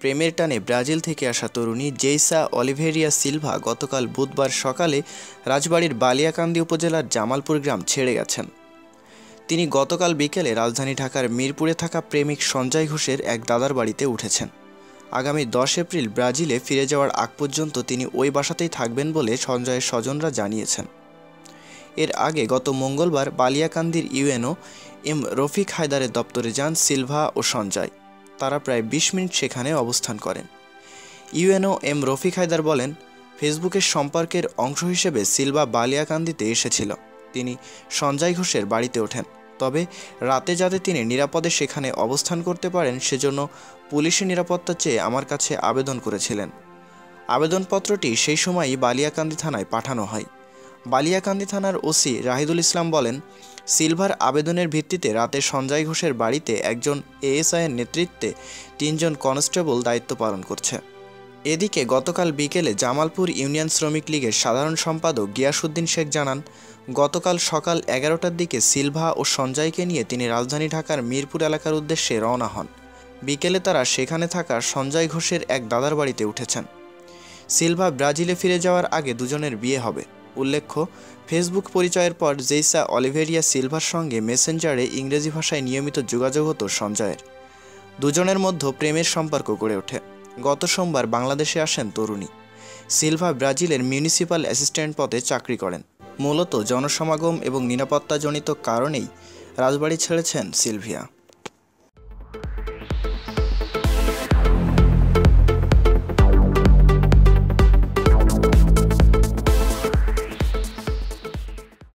প্রেমের টানে ব্রাজিল থেকে আসা তরুণী জেইসা অলিভেরিয়া সিলভা গতকাল বুধবার সকালে রাজবাড়ির বালিয়াকান্দি উপজেলার জামালপুর গ্রাম ছেড়ে গেছেন। তিনি গতকাল বিকেলে রাজধানী ঢাকার মিরপুরে থাকা প্রেমিক সঞ্জয় ঘোষের এক দাদার বাড়িতে উঠেছেন। আগামী দশ এপ্রিল ব্রাজিলে ফিরে যাওয়ার আগ পর্যন্ত তিনি ওই বাসাতেই থাকবেন বলে সঞ্জয়ের স্বজনরা জানিয়েছেন। এর আগে গত মঙ্গলবার বালিয়াকান্দির ইউএনও এম রফিক হায়দারের দপ্তরে যান সিলভা ও সঞ্জয়। তারা প্রায় বিশ মিনিট সেখানে অবস্থান করেন। ইউএনও এম রফিক হায়দার বলেন, ফেসবুকের সম্পর্কের অংশ হিসেবে সিলভা বালিয়াকান্দিতে এসেছিল। তিনি সঞ্জয় ঘোষের বাড়িতে ওঠেন। তবে রাতে যাতে তিনি নিরাপদে সেখানে অবস্থান করতে পারেন, সেজন্য পুলিশি নিরাপত্তা চেয়ে আমার কাছে আবেদন করেছিলেন। আবেদনপত্রটি সেই সময়ই বালিয়াকান্দি থানায় পাঠানো হয়। বালিয়াকান্দি থানার ওসি রাহিদুল ইসলাম বলেন সিলভার আবেদনের ভিত্তিতে রাতে সঞ্জয় ঘোষের বাড়িতে একজন এএসআইয়ের নেতৃত্বে তিনজন কনস্টেবল দায়িত্ব পালন করছে। এদিকে গতকাল বিকেলে জামালপুর ইউনিয়ন শ্রমিক লীগের সাধারণ সম্পাদক গিয়াসুদ্দিন শেখ জানান, গতকাল সকাল এগারোটার দিকে সিলভা ও সঞ্জয়কে নিয়ে তিনি রাজধানী ঢাকার মিরপুর এলাকার উদ্দেশ্যে রওনা হন। বিকেলে তারা সেখানে থাকা সঞ্জয় ঘোষের এক দাদার বাড়িতে উঠেছেন। সিলভা ব্রাজিলে ফিরে যাওয়ার আগে দুজনের বিয়ে হবে। উল্লেখ্য, ফেসবুক পরিচয়ের পর জেইসা অলিভেরিয়া সিলভার সঙ্গে মেসেঞ্জারে ইংরেজি ভাষায় নিয়মিত যোগাযোগ হতো সঞ্জয়ের। দুজনের মধ্যে প্রেমের সম্পর্ক গড়ে ওঠে। গত সোমবার বাংলাদেশে আসেন তরুণী। সিলভা ব্রাজিলের মিউনিসিপ্যাল অ্যাসিস্ট্যান্ট পদে চাকরি করেন। মূলত জনসমাগম এবং নিরাপত্তাজনিত কারণেই রাজবাড়ি ছেড়েছেন সিলভিয়া।